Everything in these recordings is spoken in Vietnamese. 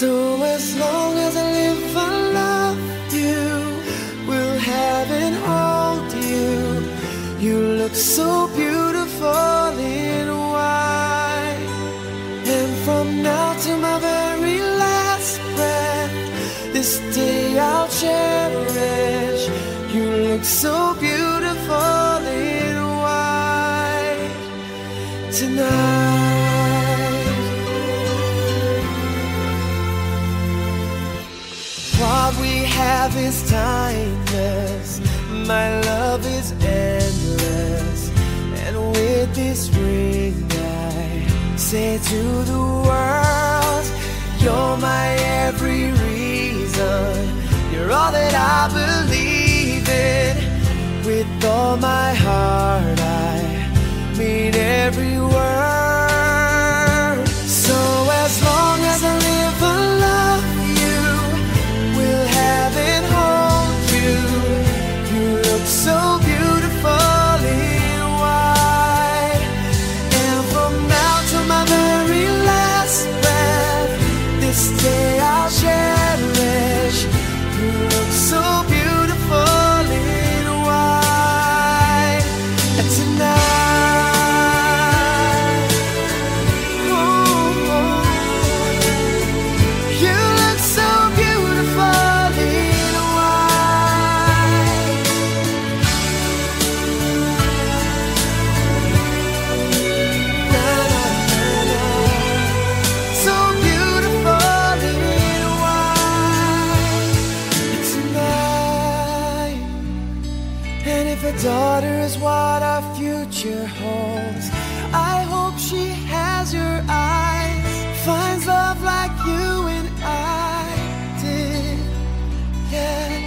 So as long as I live, I love you. Will heaven hold you? You look so beautiful in white. And from now to my very last breath, this day I'll cherish. You look so love is timeless, my love is endless. And with this ring, I say to the world, You're my every reason, you're all that I believe in. With all my heart, I mean every word.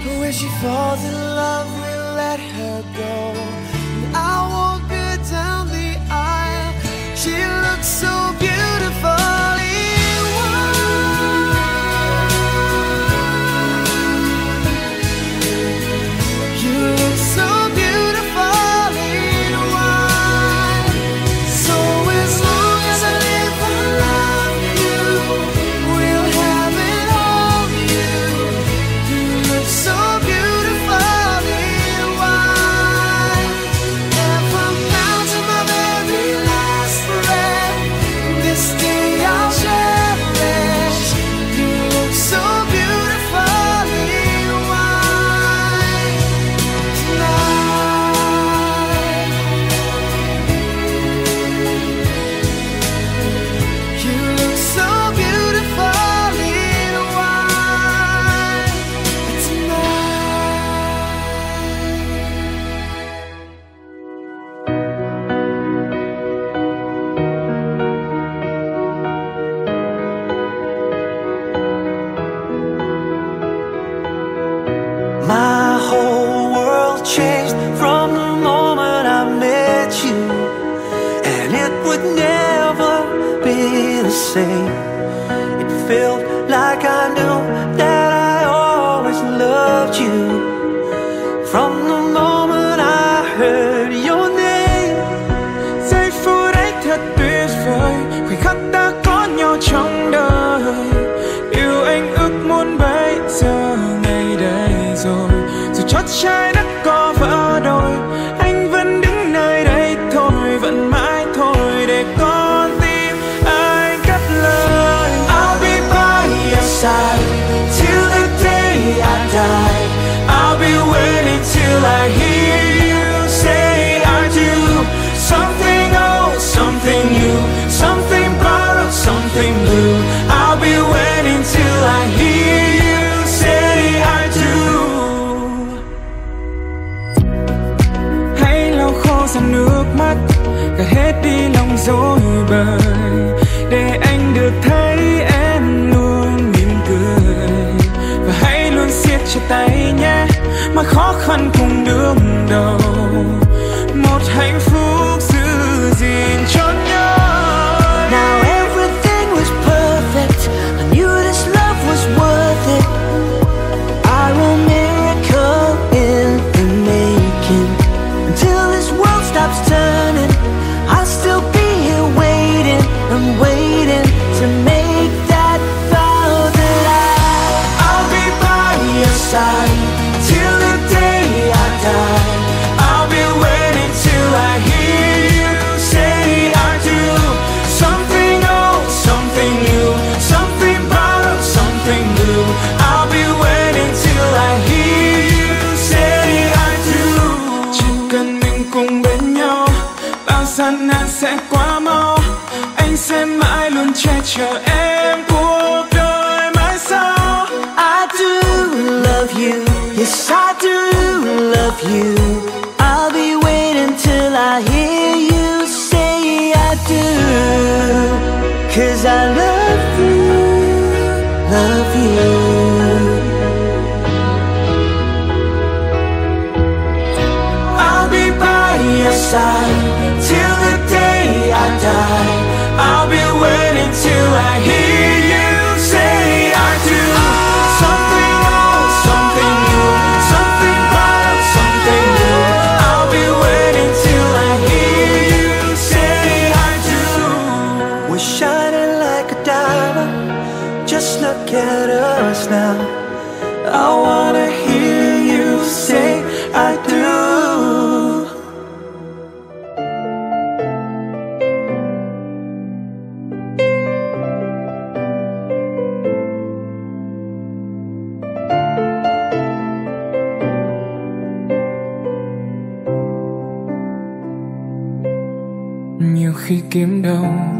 But when she falls in love, we let her go. And I walk her down the aisle. She looks so beautiful. say was shining like a diamond Just look at us now. I wanna hear you say I do. Nhiều khi kiếm đâu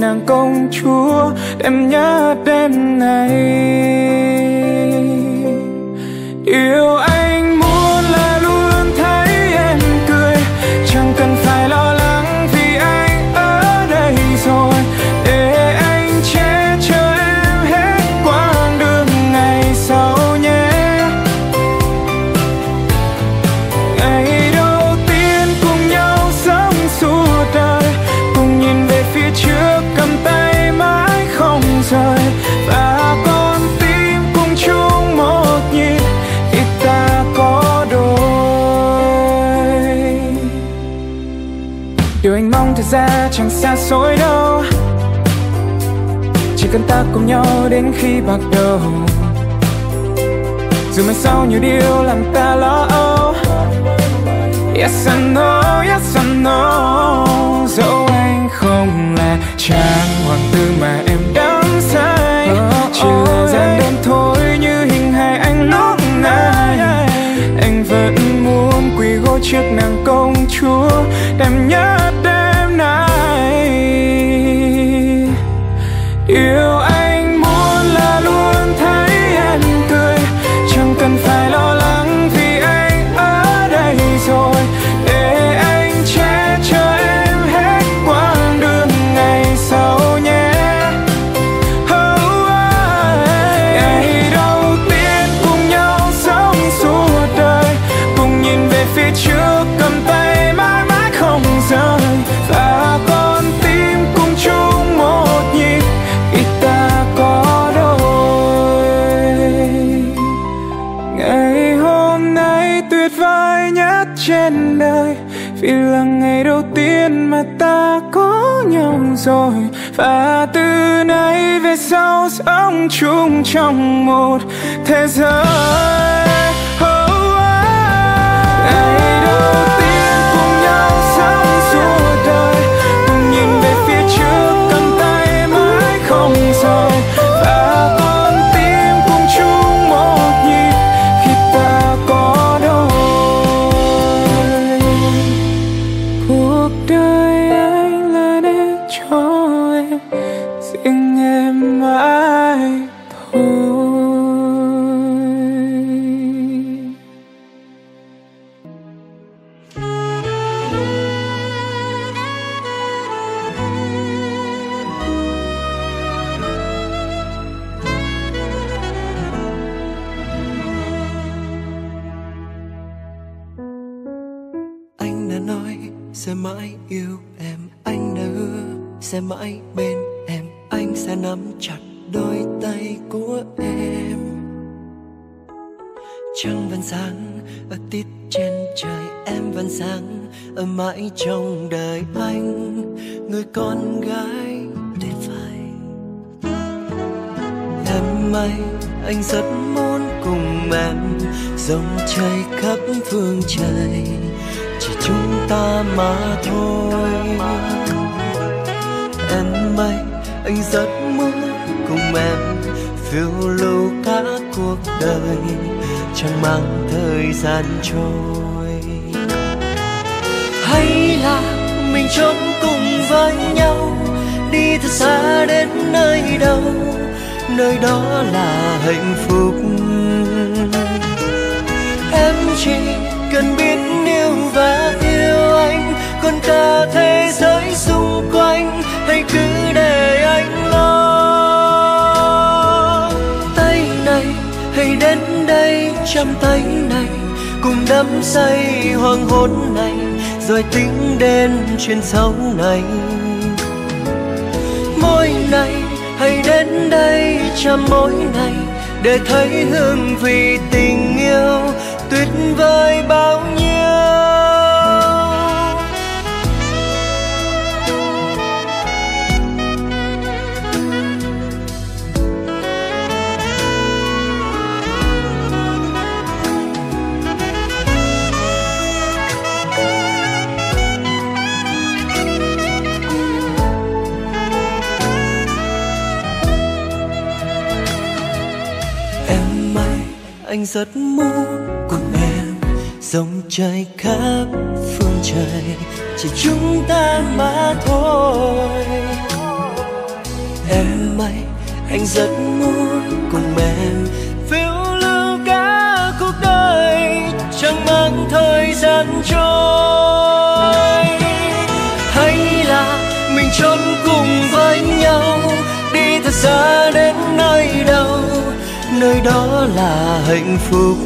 nàng công chúa đem nhớ đêm này. nhiều điều làm ta lo âu. Yes I know, yes I know. Dẫu anh không là chàng hoàng tử. rồi. Và từ nay về sau sống chung trong một thế giới. Trong đời anh, người con gái tuyệt vời. Em ơi anh rất muốn cùng em, dòng chảy khắp phương trời, chỉ chúng ta mà thôi. Em ơi anh rất muốn cùng em, phiêu lưu cả cuộc đời, chẳng mang thời gian trôi. Hay mình trốn cùng với nhau, đi thật xa đến nơi đâu, nơi đó là hạnh phúc. Em chỉ cần biết yêu và yêu anh, còn cả thế giới xung quanh, hãy cứ để anh lo. Tay này, hãy đến đây, chăm tay này, cùng đắm say hoàng hôn này rồi tính đến chuyện sau này. Môi này hãy đến đây chăm môi này để thấy hương vị tình yêu tuyệt vời bao nhiêu. Anh rất muốn cùng em. Dòng trời khắp phương trời, chỉ chúng ta mà thôi. Em ơi anh rất muốn cùng em. Phiêu lưu cả cuộc đời, chẳng mang thời gian trôi. Hay là mình trốn cùng với nhau? Nơi đó là hạnh phúc.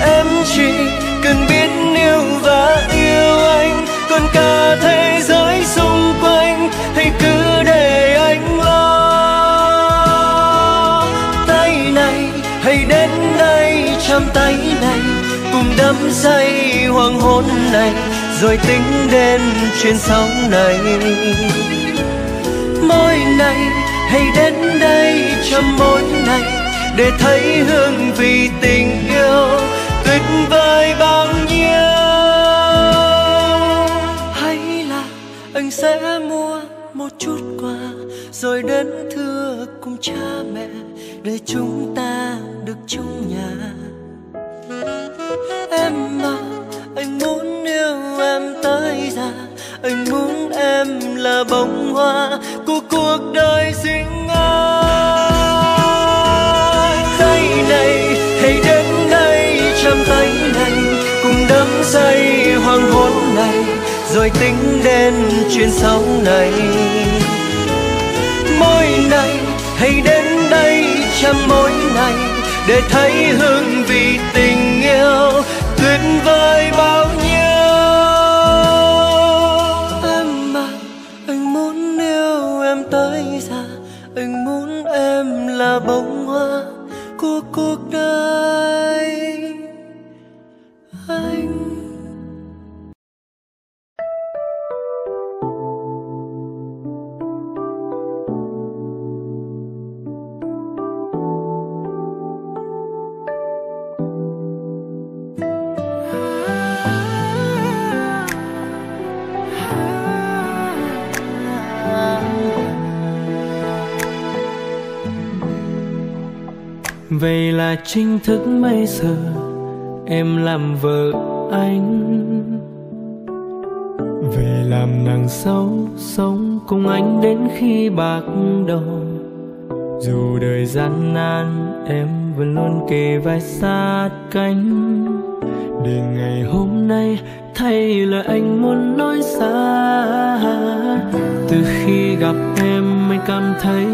Em chỉ cần biết yêu và yêu anh, còn cả thế giới xung quanh, hãy cứ để anh lo. Tay này, hãy đến đây chăm tay này, cùng đắm say hoàng hôn này, rồi tính đến chuyện sau này. Môi này hãy đến đây trong mỗi ngày để thấy hương vị tình yêu tuyệt vời bao nhiêu. Hay là anh sẽ mua một chút quà rồi đến thưa cùng cha mẹ để chúng ta được chung nhà? Em mà anh muốn yêu em tới già anh muốn em là bông hoa của cuộc đời riêng ai tay này, hãy đến đây trong tay này cùng đắm say hoàng hôn này, rồi tính đến chuyện sau này. Môi này hãy đến đây chăm môi này, để thấy hương vị Vậy là chính thức mấy giờ Em làm vợ anh. Về làm nàng dâu Sống cùng anh đến khi bạc đầu. Dù đời gian nan, Em vẫn luôn kề vai sát cánh. Để ngày hôm nay Thay lời anh muốn nói xa. Từ khi gặp em, anh cảm thấy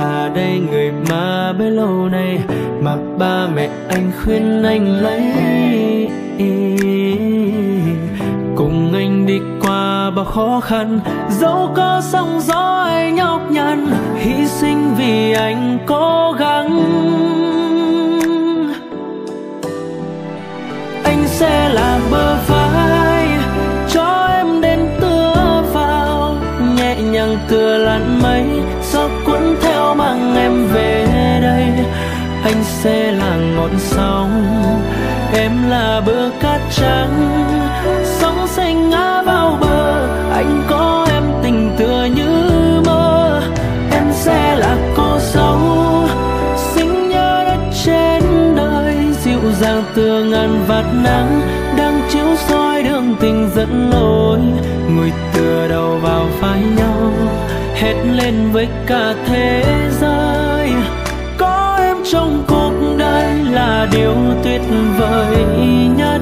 À đây người mà bấy lâu nay Mà ba mẹ anh khuyên anh lấy. Cùng anh đi qua bao khó khăn, dẫu có sóng gió ai nhọc nhằn, hy sinh vì anh cố gắng. Sẽ là bờ vai. Cho em đến tựa vào, nhẹ nhàng tựa lặn mây. Gió cuốn theo mang em về đây. Anh sẽ là ngọn sóng, em là bờ cát trắng. Sóng xanh ngã vào bờ, anh có em tình tựa như mơ. Em sẽ là cô dâu dàng ngàn vạt nắng đang chiếu soi đường tình dẫn lối ngồi tựa đầu vào vai nhau, hét lên với cả thế giới. Có em trong cuộc đời là điều tuyệt vời nhất.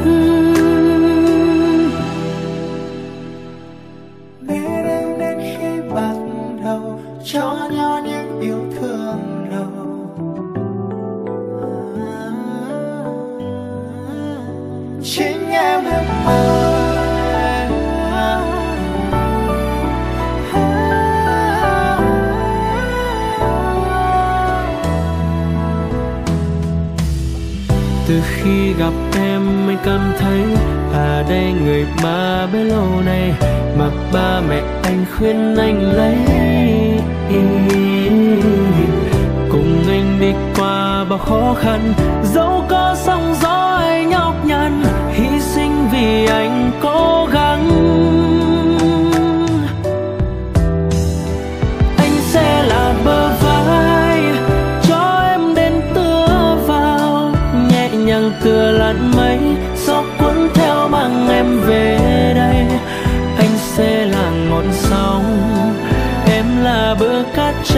Gặp em mới cảm thấy à đây người mà bấy lâu nay mà ba mẹ anh khuyên anh lấy. Cùng anh đi qua bao khó khăn, dẫu có sóng gió hay nhọc nhằn, hy sinh vì anh cố gắng.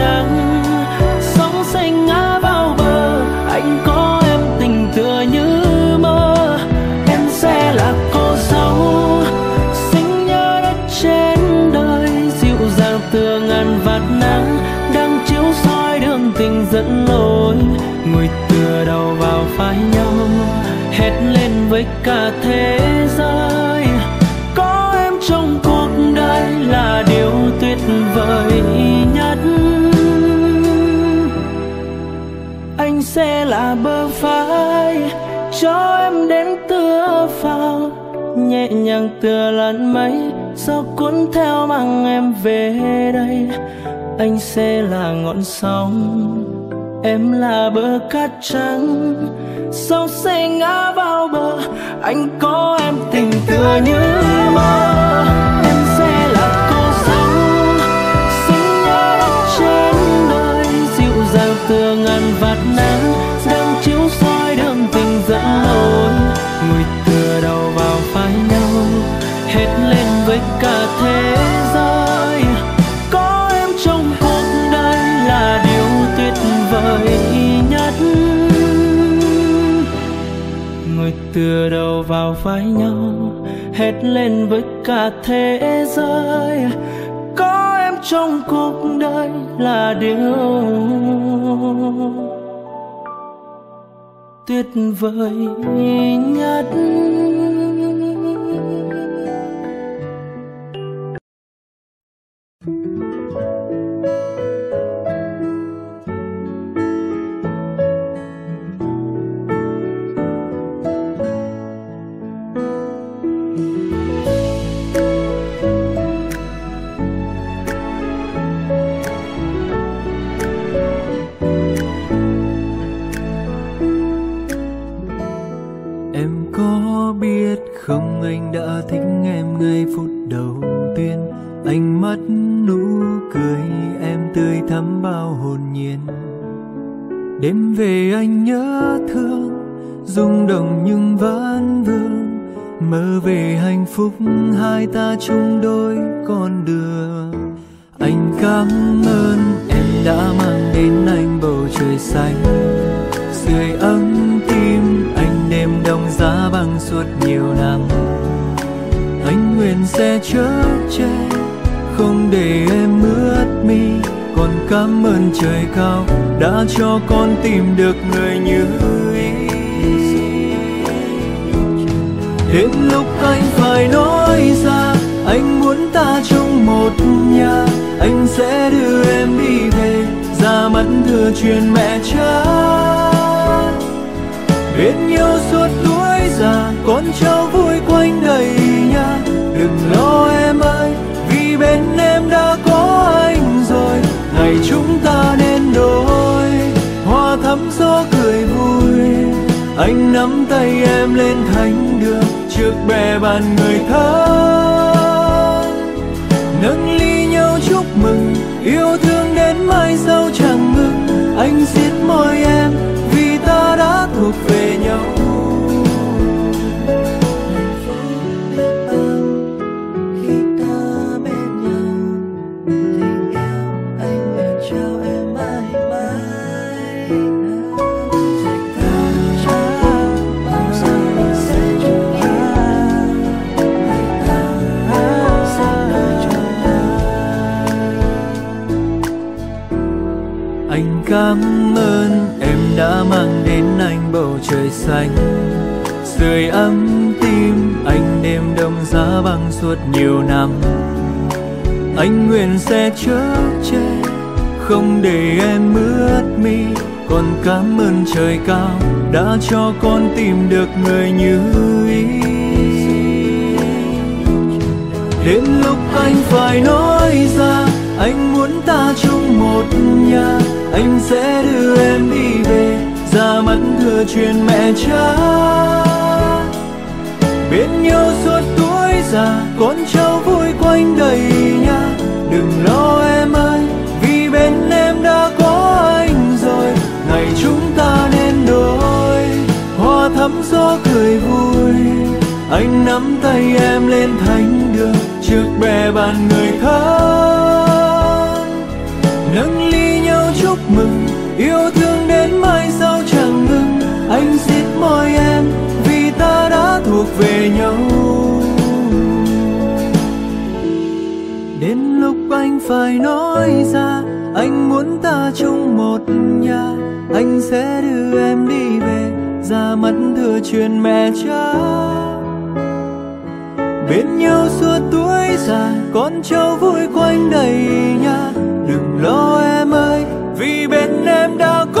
Trắng sóng xanh ngã vào bờ, anh có em tình tựa như mơ. Em sẽ là cô dâu xinh nhớ đất trên đời, dịu dàng tựa ngàn vạt nắng, đang chiếu soi đường tình dẫn lối. Ngồi tựa đầu vào vai nhau, hét lên với cả thế sẽ là bờ vai cho em đến tựa vào, nhẹ nhàng tựa lăn mây gió cuốn theo mang em về đây, anh sẽ là ngọn sóng. Em là bờ cát trắng, sóng sẽ ngã vào bờ. Anh có em tình tựa như mơ, em sẽ là cô dâu. Xinh nhớ đất trên đời dịu dàng tựa ngàn vạt ngồi tựa đầu vào vai nhau hét lên với cả thế giới. Có em trong cuộc đời là điều tuyệt vời nhất. Ngồi tựa đầu vào vai nhau hét lên với cả thế giới. Có em trong cuộc đời là điều tuyệt vời nhất. Anh cảm ơn em đã mang đến anh bầu trời xanh. Sưởi ấm tim anh đêm đông giá băng suốt nhiều năm. Anh nguyện sẽ chở che, không để em ướt mi. Còn cảm ơn trời cao đã cho con tìm được người như ý. Đến lúc anh phải nói ra anh muốn ta chung một nhà, anh sẽ đưa em đi về. Ra mắt thừa truyền mẹ cha. Bên nhau suốt tuổi già, con cháu vui quanh đầy nhà. Đừng lo em ơi, vì bên em đã có anh rồi. Ngày chúng ta nên đôi, hoa thắm gió cười vui. Anh nắm tay em lên thánh đường, trước bè bàn người thân. Con cảm ơn trời cao đã cho con tìm được người như ý. Đến lúc anh phải nói ra, anh muốn ta chung một nhà, anh sẽ đưa em đi về, ra mắt thừa truyền mẹ cha. Bên nhau suốt tuổi già, con cháu vui quanh đầy nhà, đừng lo em. Ngắm gió cười vui. Anh nắm tay em lên thánh đường, trước bè bàn người thân. Nâng ly nhau chúc mừng, yêu thương đến mai sau chẳng ngừng. Anh siết môi em, vì ta đã thuộc về nhau. Đến lúc anh phải nói ra, anh muốn ta chung một nhà. Anh sẽ đưa em đi về ra mắt thừa truyền mẹ cha. Bên nhau suốt tuổi già, con cháu vui quanh đầy nhà. Đừng lo em ơi, vì bên em đã có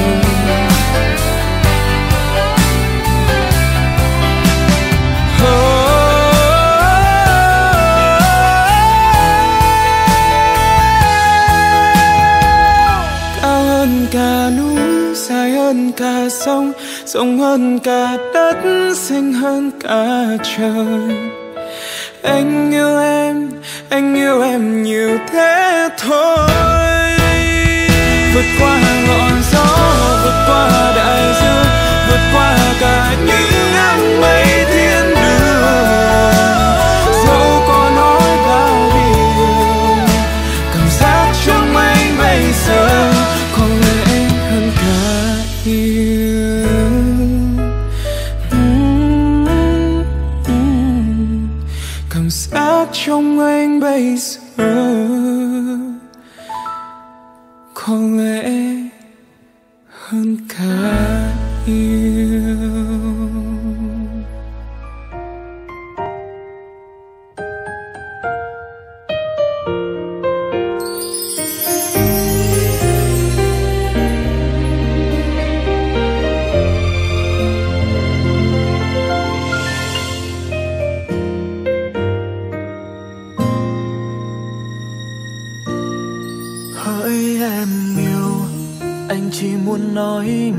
rộng hơn cả đất xanh hơn cả trời. Anh yêu em, anh yêu em nhiều thế thôi. Vượt qua ngọn gió, vượt qua đại dương, vượt qua cả những đám mây. place. nói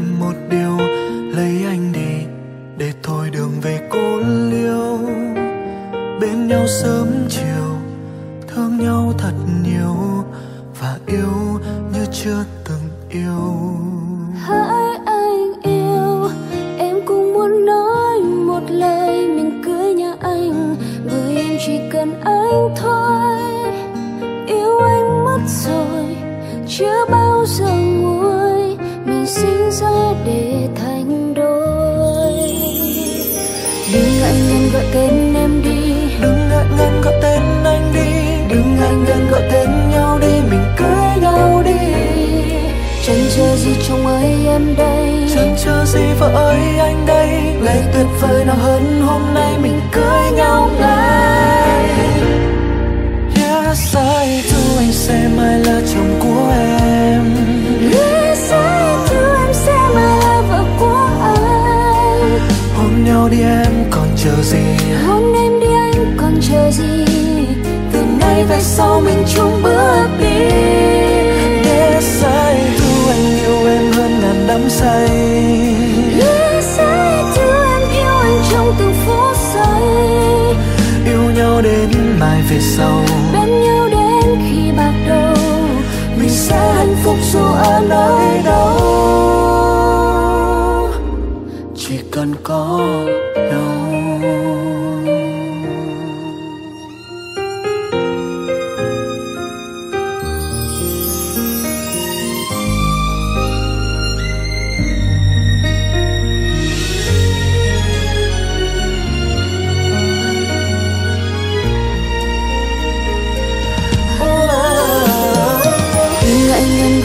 điều gì? Hôn em đi anh còn chờ gì? Từ nay về sau mình chung bước đi. Để sai thu anh yêu em hơn ngàn đắm say. Để sai thu em yêu anh trong từng phút giây. Yêu nhau đến mai về sau. Bên nhau đến khi bạc đầu. Mình sẽ hạnh phúc dù ở nơi đâu. Chỉ cần có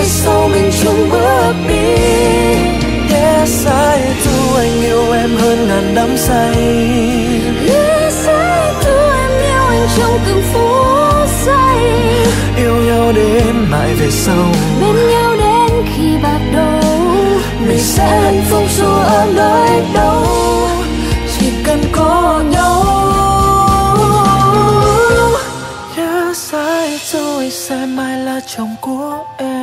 phía sau mình chung bước đi. Lẽ sai dù anh yêu em hơn ngàn đắm say. Lẽ sai dù em yêu anh trong từng phút giây. Yêu nhau đến mãi về sau. Bên nhau đến khi bạc đầu. Mình sẽ hạnh phúc dù ở nơi đâu. Chỉ cần có nhau. Đã sai anh sẽ mãi là chồng của em.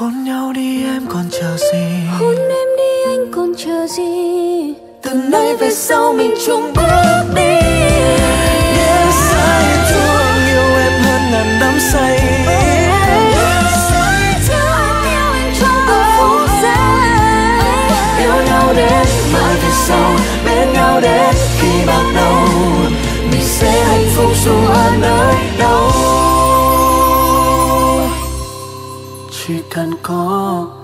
Hôn nhau đi em còn chờ gì? Hôn em đi anh còn chờ gì? Từ nay về sau mình chung bước đi. Yes, I anh yêu em hơn ngàn đắm say cần có.